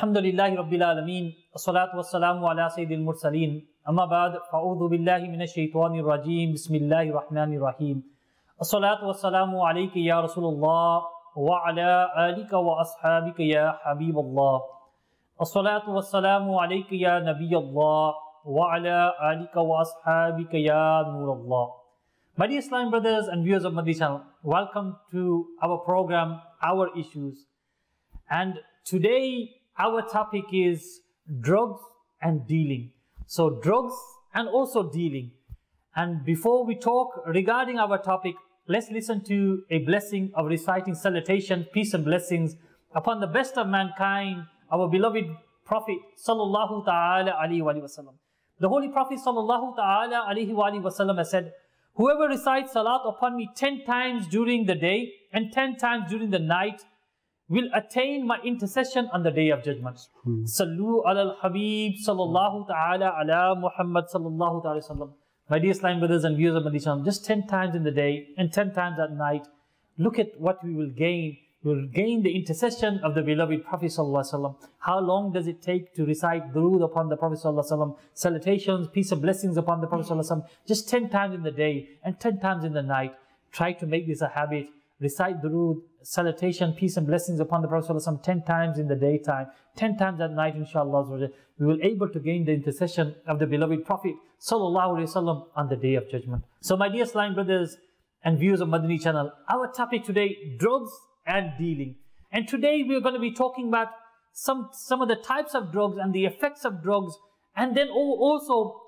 الحمد لله رب العالمين الصلاة والسلام على سيد المرسلين. أما بعد فأعوذ بالله من الشيطان الرجيم. بسم الله الرحمن الرحيم. الصلاة والسلام عليك يا رسول الله وعلى آلك وأصحابك يا حبيب الله. الصلاة والسلام عليك يا نبي الله وعلى آلك وأصحابك يا نور الله. My dear Islam brothers and viewers of Madri channel, welcome to our program, Our Issues. And today our topic is drugs and dealing. So drugs and also dealing. And before we talk regarding our topic, let's listen to a blessing of reciting salutation, peace and blessings upon the best of mankind, our beloved Prophet sallallahu ta'ala alayhi wa sallam. The Holy Prophet sallallahu ta'ala alayhi wa sallam has said, Whoever recites salat upon me 10 times during the day and 10 times during the night will attain my intercession on the day of judgment. Hmm. Sallu ala al-Habib sallallahu ta'ala ala Muhammad sallallahu ta'ala sallam. My dear Islam brothers and viewers of Madani, just 10 times in the day and 10 times at night, look at what we will gain. We will gain the intercession of the beloved Prophet sallallahu alaihi wasallam. How long does it take to recite durood upon the Prophet sallallahu alaihi wasallam? Salutations, peace and blessings upon the Prophet sallallahu alaihi wasallam. Just 10 times in the day and 10 times in the night. Try to make this a habit recite durood, salutation, peace and blessings upon the Prophet ﷺ 10 times in the daytime, 10 times at night, inshallah, we will able to gain the intercession of the beloved Prophet ﷺ on the day of judgment. So my dear Islam brothers and viewers of Madani channel, our topic today, drugs and dealing. And today we are going to be talking about some, some of the types of drugs and the effects of drugs, and then also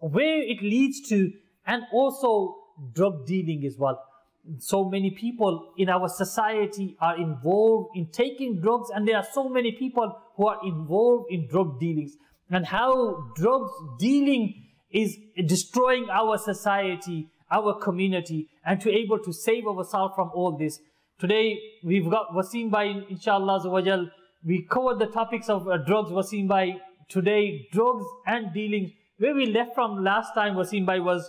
where it leads to, and also drug dealing as well so many people in our society are involved in taking drugs and there are so many people who are involved in drug dealings. And how drugs dealing is destroying our society our community and to able to save ourselves from all this. Today we've got Wasim Bhai inshallah we covered the topics of uh, drugs Wasim Bhai today drugs and dealings. Where we left from last time Wasim Bhai was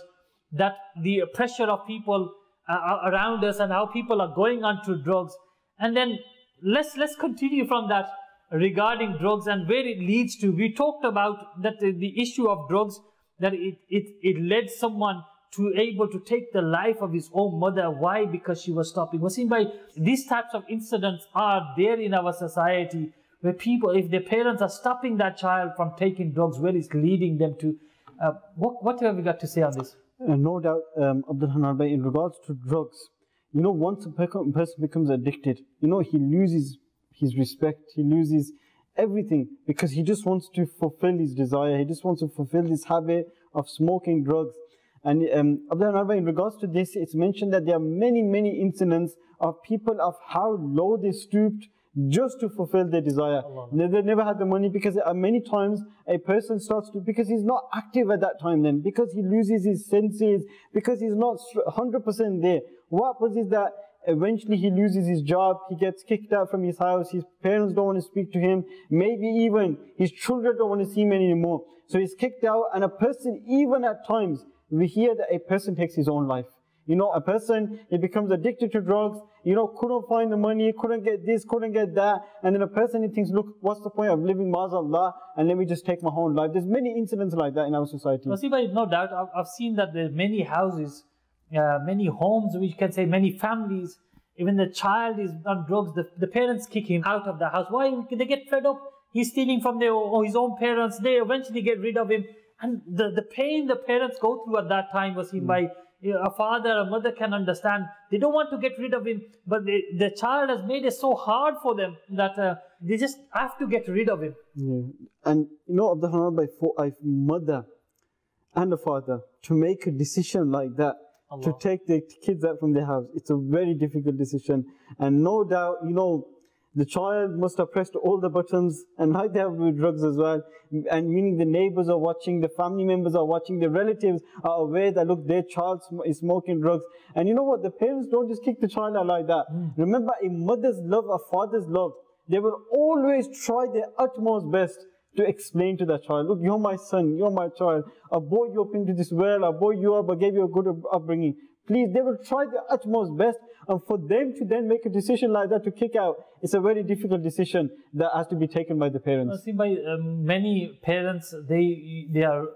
that the pressure of people uh, around us and how people are going onto drugs. And then let's let's continue from that regarding drugs and where it leads to. We talked about that the issue of drugs that it it it led someone to able to take the life of his own mother. Why? Because she was stopping. Wasim Bhai these types of incidents are there in our society where people, if their parents are stopping that child from taking drugs, where it's leading them to. Uh, what what have we got to say on this? Uh, no doubt, um, Abdul Hanan in regards to drugs, you know, once a person becomes addicted, you know, he loses his respect, he loses everything because he just wants to fulfill his desire, he just wants to fulfill this habit of smoking drugs. And um, Abdul Hanan in regards to this, it's mentioned that there are many, many incidents of people of how low they stooped just to fulfill their desire. They, never had the money because uh, many times a person starts to, because he's not active at that time then, because he loses his senses, because he's not 100% there. What happens is that eventually he loses his job, he gets kicked out from his house, his parents don't want to speak to him, maybe even his children don't want to see him anymore. So he's kicked out and a person, even at times, we hear that a person takes his own life. You know, a person, he becomes addicted to drugs, you know, couldn't find the money, couldn't get this, couldn't get that. And then a person, he thinks, look, what's the point of living Allah and let me just take my own life. There's many incidents like that in our society. Nasiba, no doubt, I've seen that there's many houses, uh, many homes, we can say many families, even the child is on drugs, the, the parents kick him out of the house. Why? They get fed up. He's stealing from their, or his own parents. They eventually get rid of him. And the, the pain the parents go through at that time was seen mm. by a father, a mother can understand. They don't want to get rid of him, but they, the child has made it so hard for them that uh, they just have to get rid of him. Yeah. And you know, Abdul Bhai for a mother and a father to make a decision like that, Allah. to take the kids out from their house, it's a very difficult decision. And no doubt, you know, the child must have pressed all the buttons and like they have drugs as well. And meaning the neighbors are watching, the family members are watching, the relatives are aware that look, their child is smoking drugs. And you know what? The parents don't just kick the child out like that. Mm. Remember, a mother's love, a father's love, they will always try their utmost best to explain to that child, look, you're my son, you're my child. I brought you up into this world, I brought you up, I gave you a good upbringing. Please, they will try their utmost best. And for them to then make a decision like that to kick out, it's a very difficult decision that has to be taken by the parents. See, by um, many parents, they they are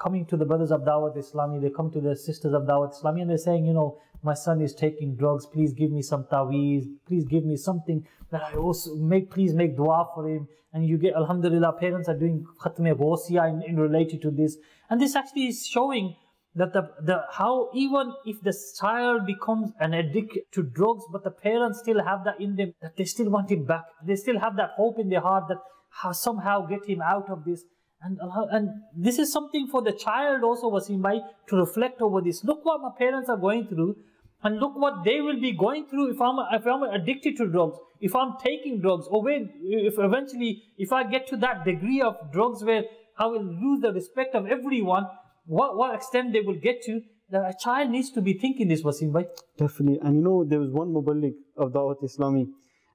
coming to the brothers of Dawat Islami, they come to the sisters of Dawat Islami, and they're saying, you know, my son is taking drugs. Please give me some taweez. Please give me something that I also make. Please make dua for him. And you get, Alhamdulillah, parents are doing khatme ghosiya in, in related to this. And this actually is showing that the, the how even if the child becomes an addict to drugs, but the parents still have that in them, that they still want him back. They still have that hope in their heart that how somehow get him out of this. And, and this is something for the child also, Wasim Bhai, to reflect over this. Look what my parents are going through. And look what they will be going through if I'm, if I'm addicted to drugs, if I'm taking drugs, or when, if eventually, if I get to that degree of drugs where I will lose the respect of everyone, what, what extent they will get to, that a child needs to be thinking this, Wasim bhai. Definitely. And you know, there was one muballigh of Dawat Islami,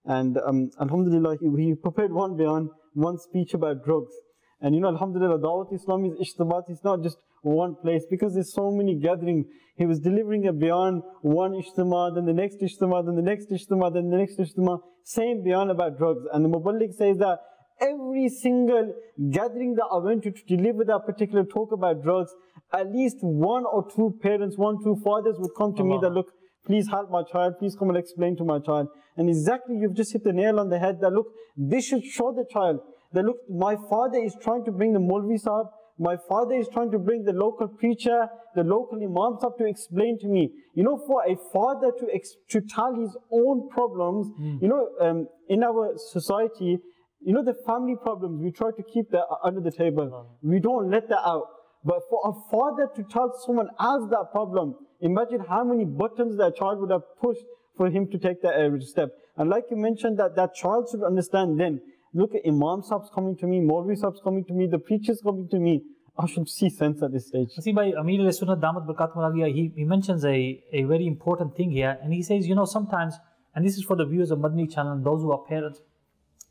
and um, Alhamdulillah, he, he prepared one bayan, one speech about drugs. And you know, Alhamdulillah, Dawat Islami's ishtabat is not just one place because there's so many gatherings. He was delivering a bayan, one ijtima, then the next ijtima, then the next ijtima, then the next ijtima, same bayan about drugs. And the Muballigh says that every single gathering that I went to to deliver that particular talk about drugs, at least one or two parents, one, two fathers would come to Allah. me that look, please help my child, please come and explain to my child. And exactly, you've just hit the nail on the head that look, this should show the child that look, my father is trying to bring the Molvi Sahib, my father is trying to bring the local preacher, the local imam up to explain to me. You know, for a father to, to tell his own problems, mm. you know, um, in our society, you know, the family problems, we try to keep that under the table. We don't let that out. But for a father to tell someone else that problem, imagine how many buttons that child would have pushed for him to take that uh, step. And like you mentioned, that that child should understand then, look at Imam Sab's coming to me, Maulvi Sab's coming to me, the preacher's coming to me. I should see sense at this stage. See, by Amir al-Sunnah Damat Barkat he, he mentions a, a very important thing here. And he says, you know, sometimes, and this is for the viewers of Madani channel and those who are parents,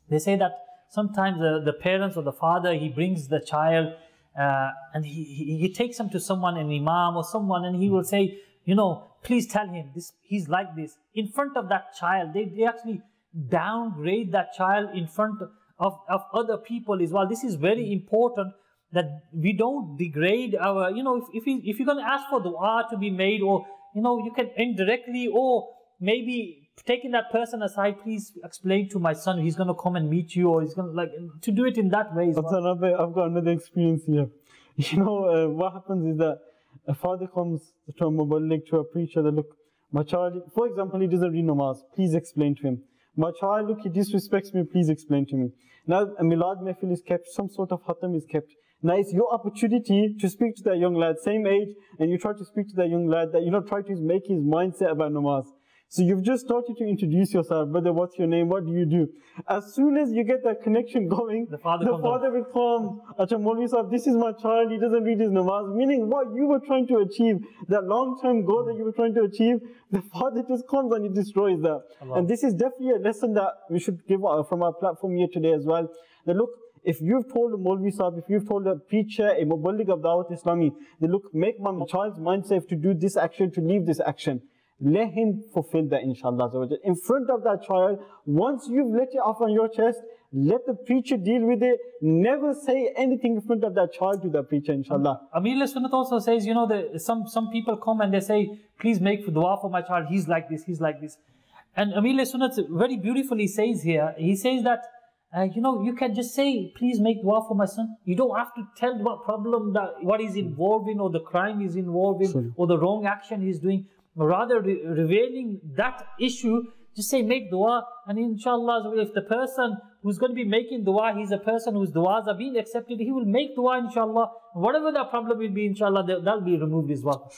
they say that sometimes the, the parents or the father, he brings the child uh, and he, he, he, takes him to someone, an imam or someone, and he will say, you know, please tell him this, he's like this. In front of that child, they, they actually downgrade that child in front of, of other people as well. This is very important that we don't degrade our, you know, if, if, if you're going to ask for dua to be made or, you know, you can indirectly or maybe taking that person aside, please explain to my son he's going to come and meet you or he's going to like, to do it in that way. Well. Another, I've got another experience here. You know, uh, what happens is that a father comes to a muballigh, to a preacher that, look, my child, for example, he doesn't read namaz, please explain to him. My child, look, he disrespects me, please explain to me. Now, a milad mehfil is kept, some sort of hatam is kept. Now, it's your opportunity to speak to that young lad, same age, and you try to speak to that young lad that, you know, try to make his mindset about namaz. So you've just started to introduce yourself, brother, what's your name, what do you do? As soon as you get that connection going, the father, the father will come, Acha Sahib, this is my child, he doesn't read his namaz, meaning what you were trying to achieve, that long-term goal that you were trying to achieve, the father just comes and he destroys that. Allah. And this is definitely a lesson that we should give uh, from our platform here today as well. That look, if you've told a Maulvi Sahib, if you've told a preacher, a Muballigh of Dawat Islami, that look, make my child's mind safe to do this action, to leave this action. Let him fulfill that inshallah. In front of that child, once you've let it off on your chest, let the preacher deal with it. Never say anything in front of that child to the preacher, inshallah. Amir Sunnat also says, you know, the, some, some people come and they say, please make dua for my child. He's like this, he's like this. And Amir Sunnat very beautifully says here, he says that, uh, you know, you can just say, please make dua for my son. You don't have to tell what problem that, what he's involved in or the crime he's involved in Sorry. or the wrong action he's doing rather re revealing that issue, just say make dua and inshallah if the person who's going to be making dua, he's a person whose duas are being accepted, he will make dua inshallah. Whatever the problem will be inshallah, that'll be removed as well.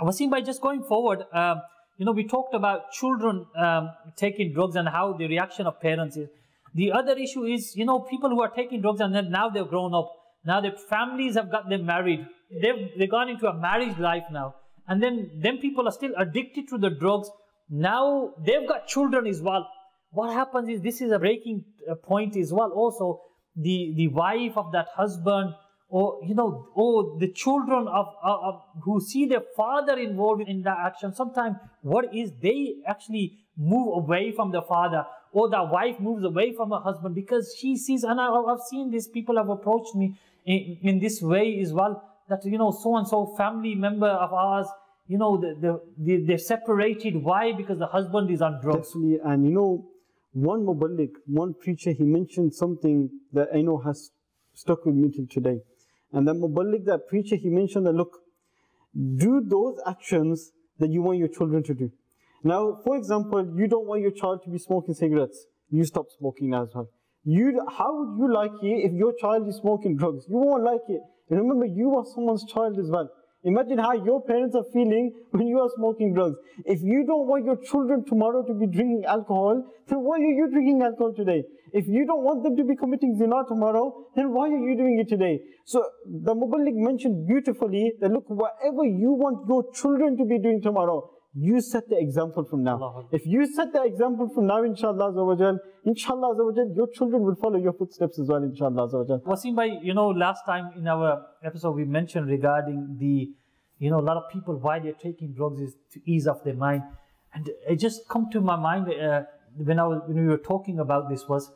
I was Wasim, by just going forward, um, you know, we talked about children um, taking drugs and how the reaction of parents is. The other issue is, you know, people who are taking drugs and then now they've grown up. Now their families have got them married. They've, they've gone into a marriage life now and then then people are still addicted to the drugs now they've got children as well what happens is this is a breaking uh, point as well also the, the wife of that husband, or you know, or the children of, of, who see their father involved in that action. Sometimes what is they actually move away from the father, or the wife moves away from her husband because she sees. And I, I've seen these people have approached me in, in this way as well. That you know, so and so family member of ours you know, the, the, the, they're separated. Why? Because the husband is on drugs. Definitely. And you know, one muballigh, one preacher, he mentioned something that I know has stuck with me till today. And that muballigh, that preacher, he mentioned that, look, do those actions that you want your children to do. Now, for example, you don't want your child to be smoking cigarettes. You stop smoking as well. You, how would you like it if your child is smoking drugs? You won't like it. And remember, you are someone's child as well. Imagine how your parents are feeling when you are smoking drugs. If you don't want your children tomorrow to be drinking alcohol, then why are you drinking alcohol today? If you don't want them to be committing zina tomorrow, then why are you doing it today? So the Muballigh mentioned beautifully that look, whatever you want your children to be doing tomorrow, you set the example from now. If you set the example from now, inshallah, azawajal, inshallah, azawajal, your children will follow your footsteps as well, inshallah. Azawajal. Wasim bhai, you know, last time in our episode we mentioned regarding the, you know, a lot of people, why they're taking drugs is to ease off their mind. And it just come to my mind uh, when, I was, when we were talking about this was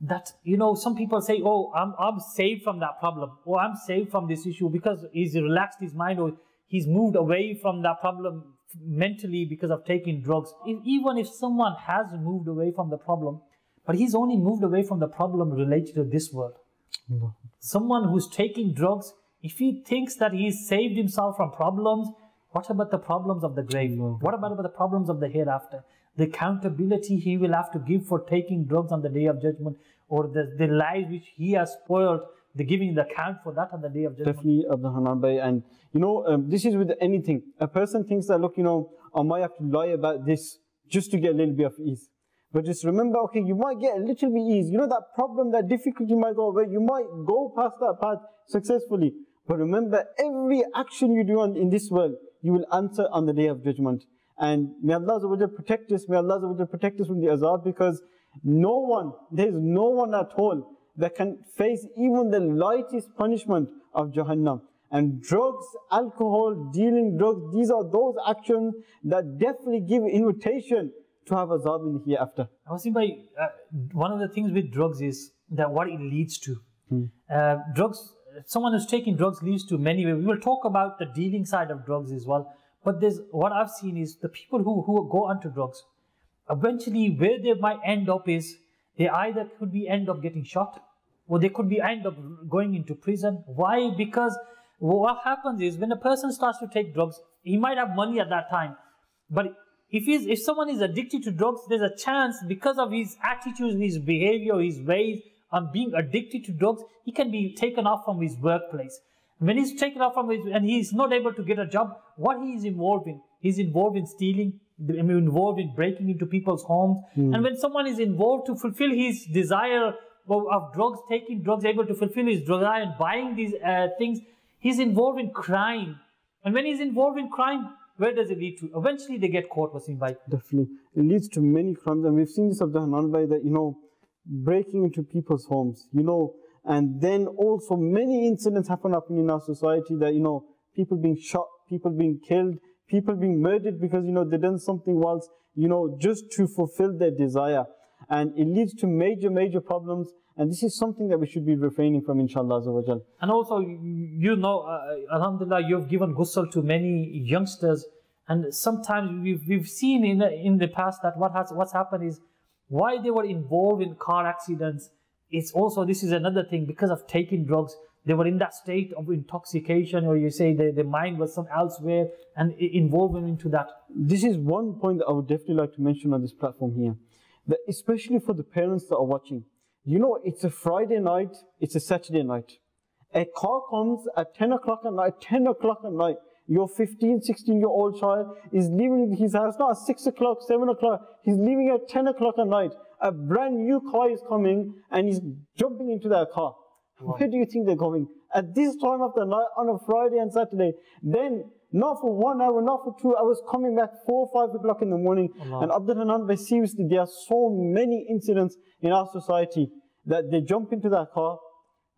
that, you know, some people say, oh, I'm, I'm saved from that problem, or I'm saved from this issue because he's relaxed his mind, or he's moved away from that problem mentally because of taking drugs. If, even if someone has moved away from the problem, but he's only moved away from the problem related to this world. Mm. Someone who's taking drugs, if he thinks that he's saved himself from problems, what about the problems of the grave? Mm. What about the problems of the hereafter? The accountability he will have to give for taking drugs on the day of judgment, or the, the lives which he has spoiled they're giving the account for that on the day of judgment. Definitely, Hanan Bhai. And, you know, um, this is with anything. A person thinks that, look, you know, I might have to lie about this just to get a little bit of ease. But just remember, okay, you might get a little bit ease. You know, that problem, that difficulty might go away. You might go past that path successfully. But remember, every action you do on, in this world, you will answer on the day of judgment. And may Allah protect us, may Allah protect us from the azab because no one, there is no one at all that can face even the lightest punishment of Jahannam. And drugs, alcohol, dealing drugs, these are those actions that definitely give invitation to have azab in hereafter. Wasim bhai, uh, one of the things with drugs is that what it leads to. Hmm. Uh, drugs, someone who's taking drugs leads to many ways. We will talk about the dealing side of drugs as well. But there's what I've seen is the people who, who go onto drugs, eventually where they might end up is they either could be end up getting shot or they could be end up going into prison. Why? Because what happens is when a person starts to take drugs, he might have money at that time, but if he's, if someone is addicted to drugs, there's a chance because of his attitude, his behavior, his ways on being addicted to drugs, he can be taken off from his workplace. When he's taken off from his, and he's not able to get a job, what he is involved in? He's involved in stealing, involved in breaking into people's homes. Mm. And when someone is involved to fulfill his desire of drugs, taking drugs, able to fulfill his desire and buying these uh, things, he's involved in crime. And when he's involved in crime, where does it lead to? Eventually they get caught, Wasim Bhai. Definitely. It leads to many crimes. And we've seen this of the Hanan that, you know, breaking into people's homes, you know, and then also many incidents happen up in our society that, you know, people being shot, people being killed, people being murdered because, you know, they've done something once, you know, just to fulfill their desire and it leads to major, major problems. And this is something that we should be refraining from, inshallah. Azawajal. And also, you know, uh, Alhamdulillah, you've given ghusl to many youngsters. And sometimes we've, we've seen in, in the past that what has, what's happened is why they were involved in car accidents. It's also, this is another thing, because of taking drugs, they were in that state of intoxication, or you say the, the mind was some elsewhere, and involved them into that. This is one point that I would definitely like to mention on this platform here that especially for the parents that are watching, you know, it's a Friday night, it's a Saturday night. A car comes at 10 o'clock at night, 10 o'clock at night. Your 15, 16 year old child is leaving his house not at 6 o'clock, 7 o'clock. He's leaving at 10 o'clock at night. A brand new car is coming and he's jumping into that car. Wow. Where do you think they're going? At this time of the night on a Friday and Saturday, then not for one hour, not for two hours, coming back four, or five o'clock in the morning. Allah. And Abdul Hanan, seriously, there are so many incidents in our society that they jump into that car,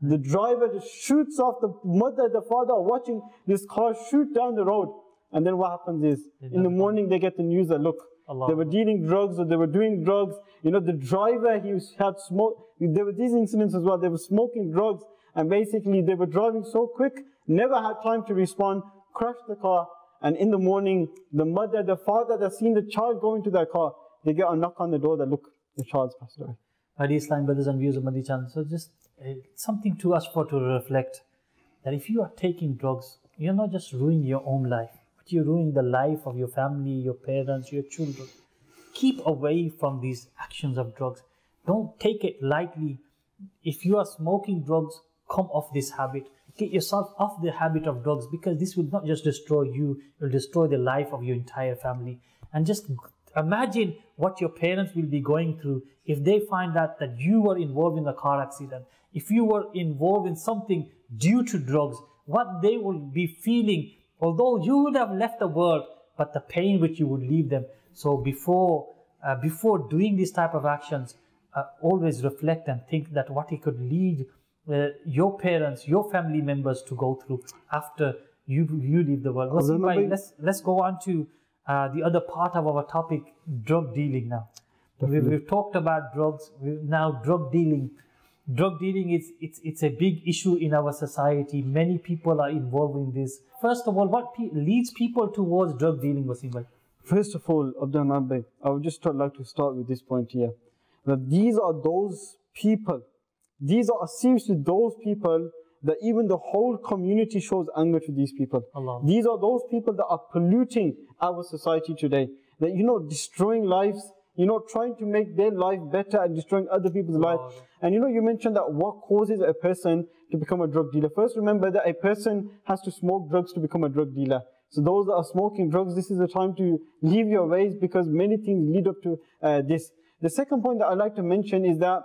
The driver just shoots off the mother, the father are watching this car shoot down the road. And then what happens is, in the morning they get the news that look, Allah. they were dealing drugs or they were doing drugs. You know, the driver, he was, had smoke. There were these incidents as well. They were smoking drugs and basically they were driving so quick, never had time to respond, crashed the car. And in the morning, the mother, the father that seen the child go into that car, they get a knock on the door that look, the child's passed away. Hadith line brothers and viewers of Madani channel. So just uh, something to us for to reflect that if you are taking drugs, you're not just ruining your own life, but you're ruining the life of your family, your parents, your children. Keep away from these actions of drugs. Don't take it lightly. If you are smoking drugs, come off this habit. Get yourself off the habit of drugs because this will not just destroy you, it will destroy the life of your entire family. And just imagine what your parents will be going through if they find out that you were involved in a car accident, if you were involved in something due to drugs, what they will be feeling, although you would have left the world, but the pain which you would leave them. So before uh, before doing these type of actions, uh, always reflect and think that what it could lead your parents, your family members to go through after you you leave the world. Let's let's go on to uh, the other part of our topic, drug dealing now. We, we've talked about drugs. We, now drug dealing. Drug dealing is it's it's a big issue in our society. Many people are involved in this. First of all, what pe- leads people towards drug dealing, Wasim bhai? First of all, Abdul Bhai, I would just like to start with this point here. That these are those people, these are seriously those people that even the whole community shows anger to these people. Allah. These are those people that are polluting our society today. That, you know, destroying lives, you know, trying to make their life better and destroying other people's lives. And you know, you mentioned that what causes a person to become a drug dealer. First, remember that a person has to smoke drugs to become a drug dealer. So those that are smoking drugs, this is the time to leave your ways because many things lead up to uh, this. The second point that I'd like to mention is that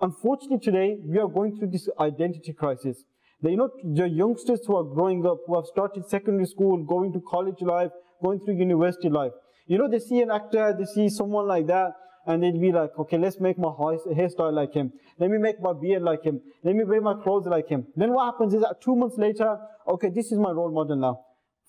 unfortunately today we are going through this identity crisis. The, you know, the youngsters who are growing up, who have started secondary school, going to college life, going through university life. You know, they see an actor, they see someone like that, and they'll be like, okay, let's make my hairstyle like him. Let me make my beard like him. Let me wear my clothes like him. Then what happens is that two months later, okay, this is my role model now.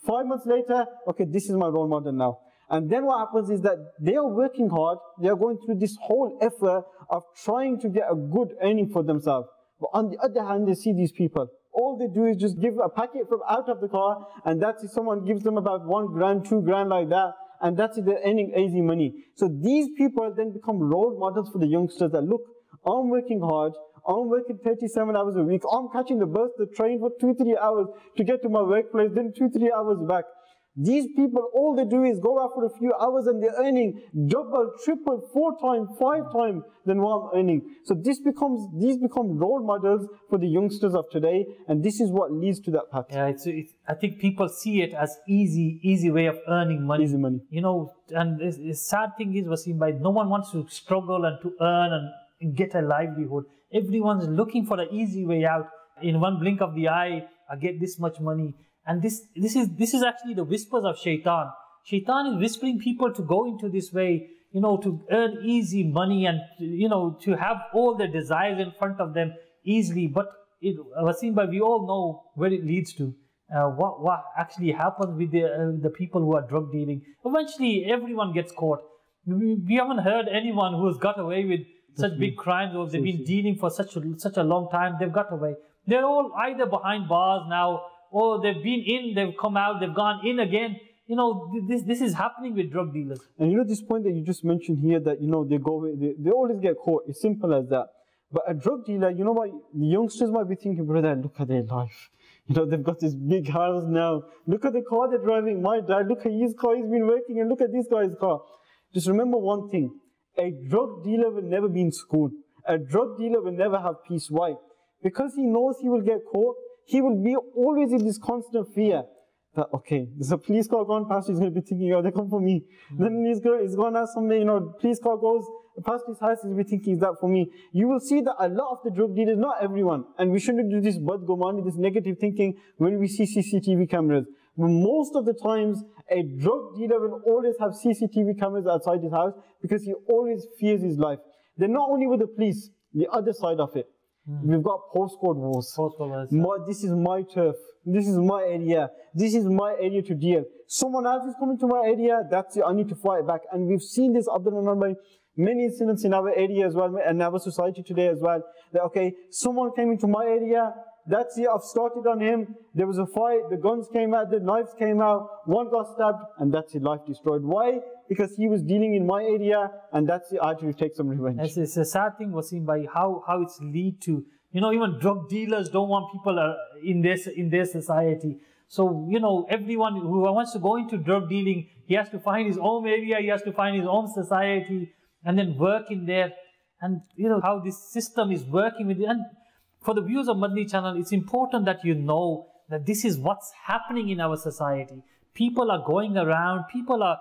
Five months later, okay, this is my role model now. And then what happens is that they are working hard, they are going through this whole effort of trying to get a good earning for themselves. But on the other hand, they see these people. All they do is just give a packet from out of the car, and that's it. Someone gives them about one grand, two grand like that, and that's it. They're earning easy money. So these people then become role models for the youngsters that look, I'm working hard, I'm working 37 hours a week, I'm catching the bus, the train for two, three hours to get to my workplace, then two, three hours back. These people, all they do is go out for a few hours and they're earning double, triple, four times, five times than what I'm earning. So this becomes, these become role models for the youngsters of today, and this is what leads to that path. Yeah, it's, it's, I think people see it as easy, easy way of earning money. Easy money. You know, and the, sad thing is, Wasim, by no one wants to struggle and to earn and get a livelihood. Everyone's looking for the easy way out. In one blink of the eye, I get this much money. And this, this is, this is actually the whispers of shaitan. Shaitan is whispering people to go into this way, you know, to earn easy money and, you know, to have all their desires in front of them easily. But it, Wasim, but we all know where it leads to. Uh, what, what actually happens with the, uh, the people who are drug dealing. Eventually, everyone gets caught. We, we haven't heard anyone who has got away with such big crimes or they've been dealing for such a, such a long time, they've got away. They're all either behind bars now or they've been in, they've come out, they've gone in again. You know, this, this is happening with drug dealers. And you know this point that you just mentioned here that, you know, they go, they, they always get caught. It's simple as that. But a drug dealer, you know what, the youngsters might be thinking, brother, look at their life. You know, they've got this big house now. Look at the car they're driving. My dad, look at his car, he's been working, and look at this guy's car. Just remember one thing. A drug dealer will never be in school. A drug dealer will never have peace. Why? Because he knows he will get caught. He will be always in this constant fear that, okay, there's a police car going past, he's going to be thinking, oh, they come for me. Mm-hmm. Then he's going, he's going to ask somebody, you know, police car goes past his house, to be thinking, is that for me? You will see that a lot of the drug dealers, not everyone, and we shouldn't do this badgumani, this negative thinking when we see CCTV cameras. But most of the times, a drug dealer will always have CCTV cameras outside his house because he always fears his life. They're not only with the police, the other side of it. Hmm. We've got postcode wars. Postcode wars. My, this is my turf. This is my area. This is my area to deal. Someone else is coming to my area. That's it. I need to fight back. And we've seen this, Abdul many incidents in our area as well, and our society today as well. That okay, someone came into my area. That's it. I've started on him. There was a fight. The guns came out. The knives came out. One got stabbed, and that's his Life destroyed. Why? Because he was dealing in my area, and that's it. I had to take some revenge. It's, it's a sad thing, Wasim, by how, how it's lead to, you know, even drug dealers don't want people uh, in this in their society. So, you know, everyone who wants to go into drug dealing, he has to find his own area, he has to find his own society, and then work in there. And, you know, how this system is working with it. And for the viewers of Madani channel, it's important that you know that this is what's happening in our society. People are going around, people are,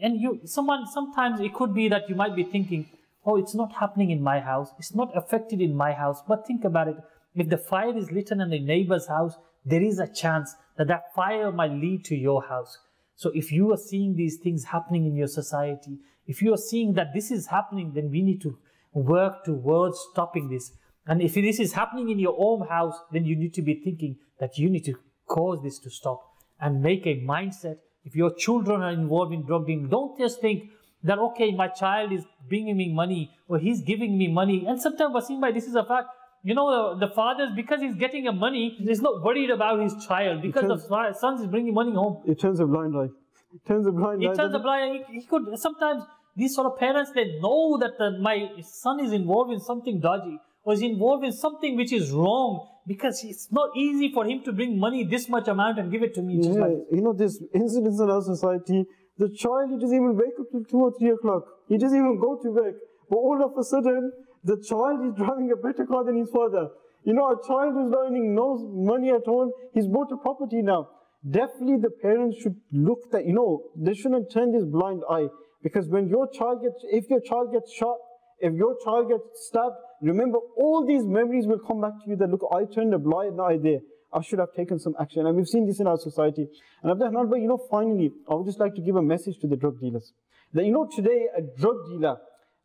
and you, someone, sometimes it could be that you might be thinking, oh, it's not happening in my house, it's not affected in my house. But think about it. If the fire is lit in the neighbor's house, there is a chance that that fire might lead to your house. So if you are seeing these things happening in your society, if you are seeing that this is happening, then we need to work towards stopping this. And if this is happening in your own house, then you need to be thinking that you need to cause this to stop and make a mindset. If your children are involved in drug dealing, don't just think that, okay, my child is bringing me money or he's giving me money. And sometimes, Wasim Bhai this is a fact. You know, the, the fathers, because he's getting a money, he's not worried about his child because Because- the son is bringing money home. It turns a blind eye. It turns a blind eye. It turns a blind eye. He, he could sometimes these sort of parents they know that the, my son is involved in something dodgy is involved in something which is wrong because it's not easy for him to bring money this much amount and give it to me. Just Yeah, like, you know, there's incidents in our society. The child, he doesn't even wake up till 2 or 3 o'clock. He doesn't even go to work. But all of a sudden, the child is driving a better car than his father. You know, a child who's earning no money at all, he's bought a property now. Definitely the parents should look that, you know, they shouldn't turn this blind eye. Because when your child gets, if your child gets shot, if your child gets stabbed, remember all these memories will come back to you that look, I turned a blind eye there. I should have taken some action. And we've seen this in our society. And Abdul but you know, finally, I would just like to give a message to the drug dealers. That you know, today, a drug dealer,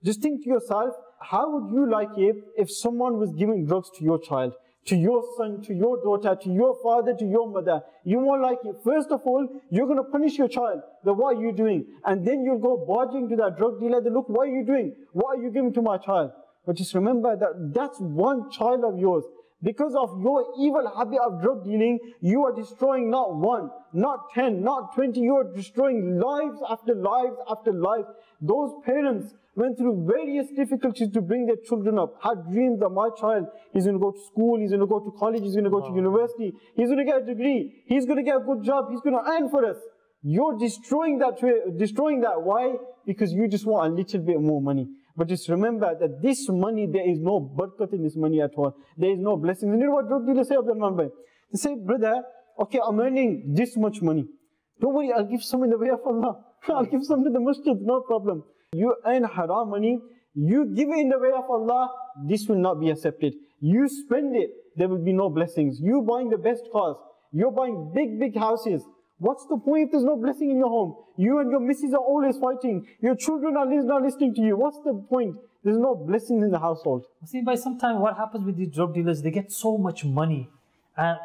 just think to yourself, how would you like it if someone was giving drugs to your child? To your son, to your daughter, to your father, to your mother. You won't like it. First of all, you're going to punish your child. That what are you doing? And then you'll go barging to that drug dealer. That, look, what are you doing? What are you giving to my child? But just remember that that's one child of yours. Because of your evil habit of drug dealing, you are destroying not one, not ten, not twenty. You are destroying lives after lives after lives. Those parents went through various difficulties to bring their children up. Had dreams that my child is going to go to school, he's going to go to college, he's going to go to university, he's going to get a degree, he's going to get a good job, he's going to earn for us. You're destroying that, destroying that. Why? Because you just want a little bit more money. But just remember that this money, there is no barakat in this money at all. There is no blessings. And you know what drug dealers say, Abdul Bhai? They say, brother, okay, I'm earning this much money. Don't worry, I'll give some in the way of Allah. I'll give some to the masjid, no problem. You earn haram money, you give it in the way of Allah, this will not be accepted. You spend it, there will be no blessings. You buying the best cars, you're buying big, big houses. What's the point if there's no blessing in your home? You and your missus are always fighting. Your children are not listening to you. What's the point? There's no blessings in the household. See, by sometimes what happens with these drug dealers, they get so much money. And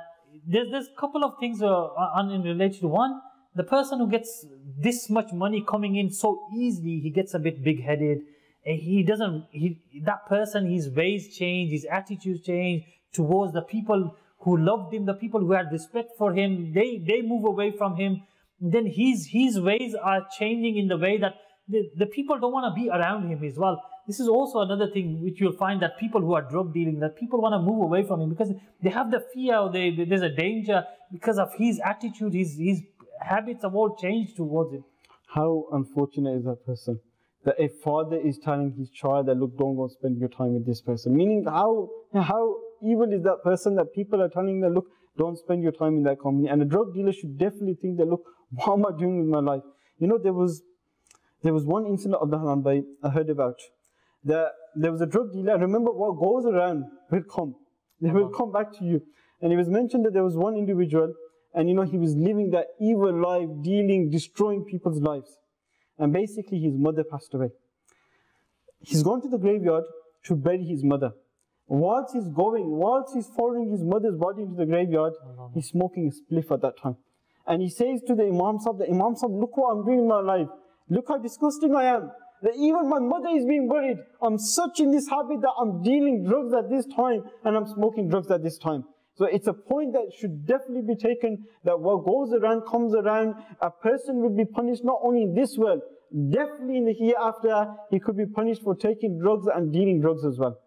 there's there's a couple of things uh, on in relation to one. The person who gets this much money coming in so easily, he gets a bit big-headed. He doesn't. He that person, his ways change, his attitudes change towards the people who loved him, the people who had respect for him. They they move away from him. Then his his ways are changing in the way that the, the people don't want to be around him as well. This is also another thing which you'll find that people who are drug dealing, that people want to move away from him because they have the fear, or they, they- there's a danger because of his attitude, his his habits have all changed towards him. How unfortunate is that person? That a father is telling his child that look, don't go spend your time with this person. Meaning how how evil is that person that people are telling them, look, don't spend your time in that company. And a drug dealer should definitely think that, look, what am I doing with my life? You know, there was there was one incident of the I heard about. That there was a drug dealer, remember what goes around will come. They will uh-huh. come back to you. And it was mentioned that there was one individual, and you know, he was living that evil life, dealing, destroying people's lives. And basically his mother passed away. He's gone to the graveyard to bury his mother. Whilst he's going, whilst he's following his mother's body into the graveyard, he's smoking a spliff at that time. And he says to the Imam Sahib, the Imam Sahib, look what I'm doing in my life. Look how disgusting I am. That even my mother is being buried. I'm such in this habit that I'm dealing drugs at this time and I'm smoking drugs at this time. So it's a point that should definitely be taken that what goes around comes around. A person will be punished not only in this world, definitely in the hereafter, he could be punished for taking drugs and dealing drugs as well.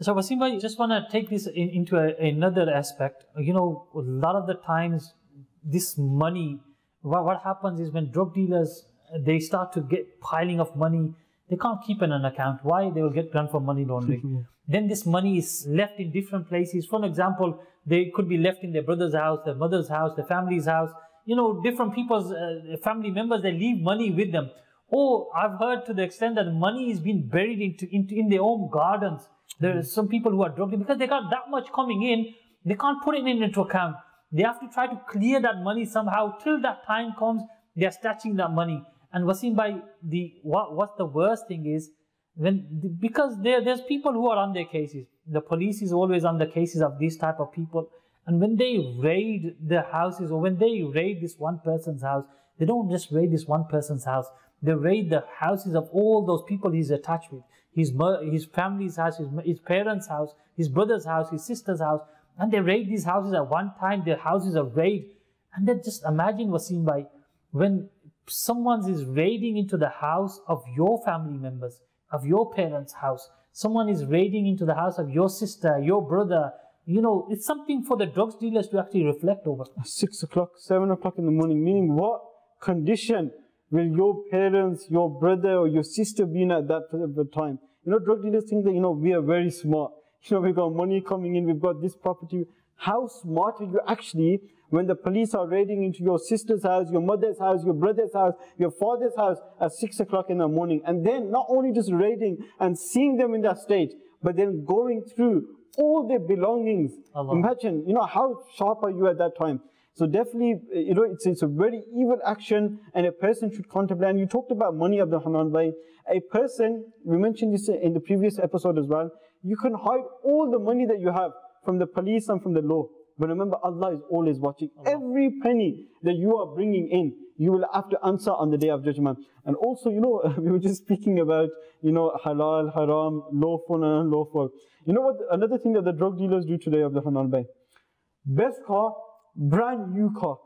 So Wasim I just want to take this in, into a, another aspect. You know, a lot of the times, this money, what, what happens is when drug dealers, they start to get piling of money, they can't keep in an account. Why? They will get done for money laundering. then this money is left in different places. For example, they could be left in their brother's house, their mother's house, their family's house. You know, different people's uh, family members, they leave money with them. Or I've heard to the extent that money is being buried into, into in their own gardens. There are some people who are drug because they got that much coming in, they can't put it in into account. They have to try to clear that money somehow till that time comes. They are stashing that money. And Wasim Bhai the what what's the worst thing is when because there there's people who are on their cases. The police is always on the cases of these type of people. And when they raid the houses or when they raid this one person's house, they don't just raid this one person's house. They raid the houses of all those people he's attached with. His, his family's house, his, his parents' house, his brother's house, his sister's house. And they raid these houses at one time. Their houses are raided. And then just imagine what's Wasim Bhai when someone is raiding into the house of your family members, of your parents' house. Someone is raiding into the house of your sister, your brother. You know, it's something for the drugs dealers to actually reflect over. Six o'clock, seven o'clock in the morning, meaning what condition will your parents, your brother, or your sister be in at that time? You know, drug dealers think that, you know, we are very smart. You know, we've got money coming in, we've got this property. How smart are you actually when the police are raiding into your sister's house, your mother's house, your brother's house, your father's house at 6 o'clock in the morning. And then not only just raiding and seeing them in that state, but then going through all their belongings. Allah. Imagine, you know, how sharp are you at that time? So definitely, uh, you know, it's, it's a very evil action and a person should contemplate. And you talked about money, Abdul Hanan Bhai. A person, we mentioned this in the previous episode as well, you can hide all the money that you have from the police and from the law. But remember, Allah is always watching. Every penny that you are bringing in, you will have to answer on the day of judgment. And also, you know, we were just speaking about, you know, halal, haram, lawful and unlawful. You know what? Another thing that the drug dealers do today of the Hanan Bhai. Best car, brand new car.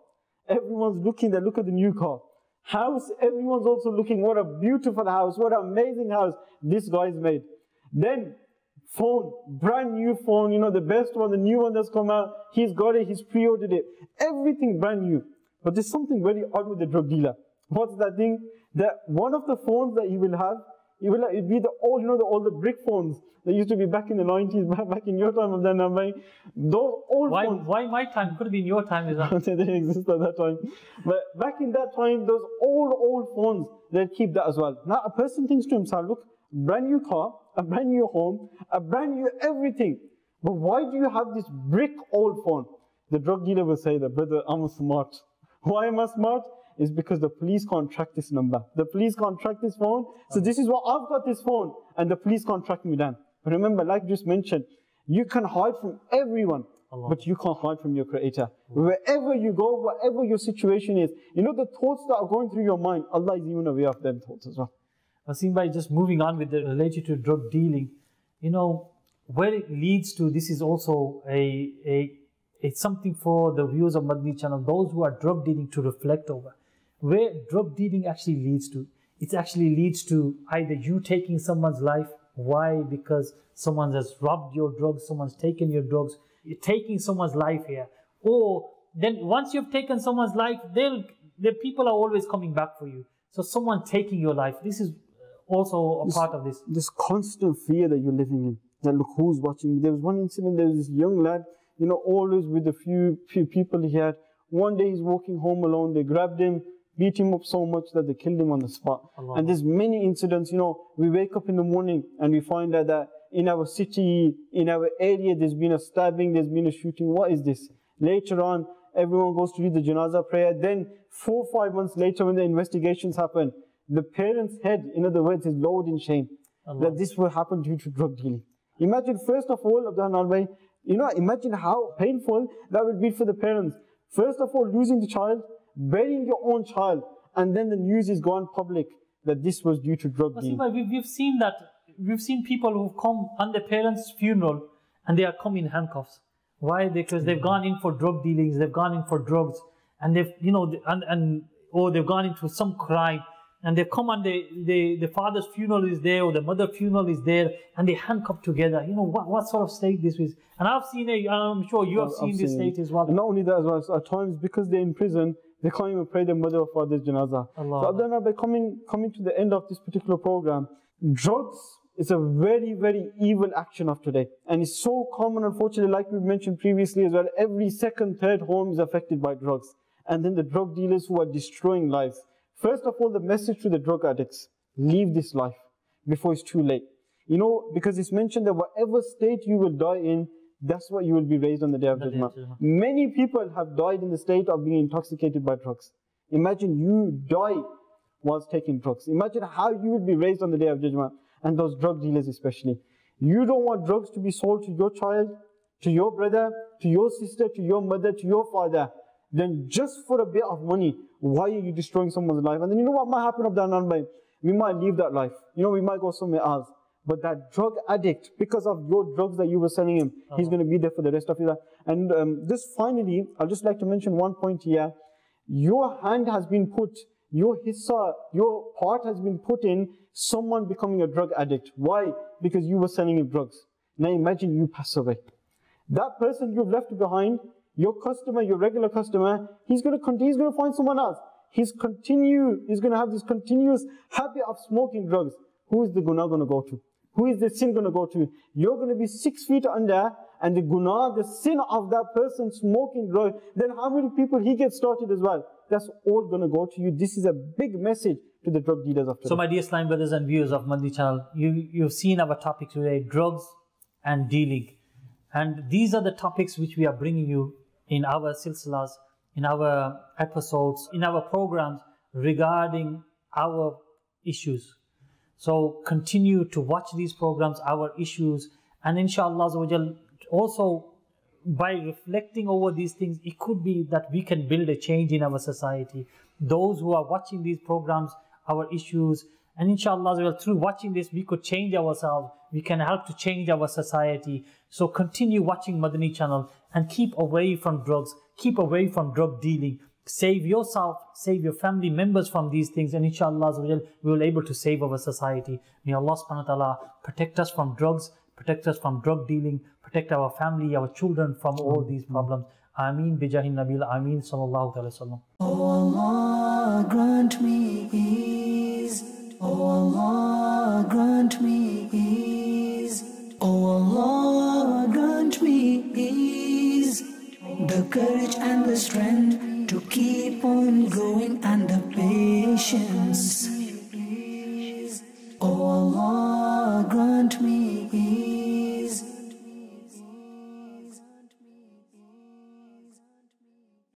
Everyone's looking, they look at the new car. House, everyone's also looking, what a beautiful house, what an amazing house this guy's made. Then phone, brand new phone, you know, the best one, the new one that's come out. He's got it, he's pre-ordered it. Everything brand new. But there's something very odd with the drug dealer. What's that thing? That one of the phones that he will have, it will be the old, you know, the, all the brick phones that used to be back in the 90s, back, in your time of that number. Those old why, phones. Why my time? Could have been your time. Is that? they didn't exist at that time. But back in that time, those old, old phones, they'll keep that as well. Now a person thinks to himself, look, brand new car, a brand new home, a brand new everything. But why do you have this brick old phone? The drug dealer will say that, brother, I'm smart. Why am I smart? Is because the police can't track this number. The police can't track this phone. So this is why I've got this phone, and the police can't track me down. But remember, like just mentioned, you can hide from everyone, Allah. but you can't hide from your creator. Wherever you go, whatever your situation is, you know the thoughts that are going through your mind, Allah is even aware of them thoughts as well. Wasim Bhai just moving on with the related to drug dealing, you know, where it leads to, this is also a, a it's something for the viewers of Madani channel, those who are drug dealing to reflect over. Where drug dealing actually leads to, it actually leads to either you taking someone's life. Why? Because someone has robbed your drugs, someone's taken your drugs, you're taking someone's life here. Or then once you've taken someone's life, they'll, the people are always coming back for you. So someone taking your life, this is also a this, part of this. This constant fear that you're living in. That look who's watching me. There was one incident, there was this young lad, you know, always with a few, few people he had. One day he's walking home alone, they grabbed him, beat him up so much that they killed him on the spot. Allah. And there's many incidents, you know, we wake up in the morning and we find out that in our city, in our area, there's been a stabbing, there's been a shooting. What is this? Later on, everyone goes to read the janazah prayer. Then four, five months later when the investigations happen, the parent's head, in other words, is lowered in shame. Allah. That this will happen due to drug dealing. Imagine, first of all, Abdul Hanan you know, imagine how painful that would be for the parents. First of all, losing the child, burying your own child, and then the news is gone public that this was due to drug dealing. We've, we've seen that, we've seen people who've come on their parents' funeral and they are come in handcuffs. Why? Because they've gone in for drug dealings, they've gone in for drugs, and they've, you know, and, and or they've gone into some crime, and they come and they, they, the father's funeral is there or the mother's funeral is there and they handcuff together. You know, what, what sort of state this is. And I've seen it, I'm sure you have seen, seen this state as well. And not only that as well, so at times because they're in prison, they can't even pray their mother or father's janazah. Allah. So Abdullah, by coming, coming to the end of this particular program, drugs is a very, very evil action of today. And it's so common, unfortunately, like we mentioned previously as well, every second, third home is affected by drugs. And then the drug dealers who are destroying lives. First of all, the message to the drug addicts, leave this life before it's too late. You know, because it's mentioned that whatever state you will die in, that's what you will be raised on the day of judgment. Many people have died in the state of being intoxicated by drugs. Imagine you die whilst taking drugs. Imagine how you would be raised on the day of judgment, and those drug dealers especially. You don't want drugs to be sold to your child, to your brother, to your sister, to your mother, to your father. Then just for a bit of money, why are you destroying someone's life? And then you know what might happen of that non We might leave that life. You know, we might go somewhere else. But that drug addict, because of your drugs that you were selling him, uh-huh. he's going to be there for the rest of his life. And um, just finally, I'd just like to mention one point here. Your hand has been put, your hissa, your part has been put in someone becoming a drug addict. Why? Because you were selling him drugs. Now imagine you pass away. That person you've left behind your customer, your regular customer, he's going to continue, he's going to find someone else. He's continue, he's going to have this continuous habit of smoking drugs. Who is the guna going to go to? Who is the sin going to go to? You're going to be six feet under, and the guna, the sin of that person smoking drugs, then how many people he gets started as well? That's all going to go to you. This is a big message to the drug dealers of today. So, my dear slime brothers and viewers of Madani channel, you, you've seen our topic today, drugs and dealing. And these are the topics which we are bringing you in our silsilas, in our episodes, in our programs regarding our issues. So continue to watch these programs, our issues, and inshallah also by reflecting over these things, it could be that we can build a change in our society. Those who are watching these programs, our issues, and inshallah, through watching this, we could change ourselves. We can help to change our society. So continue watching Madani channel and keep away from drugs. Keep away from drug dealing. Save yourself, save your family members from these things, and inshallah, we will able to save our society. May Allah subhanahu wa ta'ala protect us from drugs, protect us from drug dealing, protect our family, our children from all these problems. Ameen bijahin Nabiyyil Ameen sallallahu alayhi wa sallam. Oh Allah, grant me ease. Oh Allah, grant me courage and the strength to keep on going and the patience.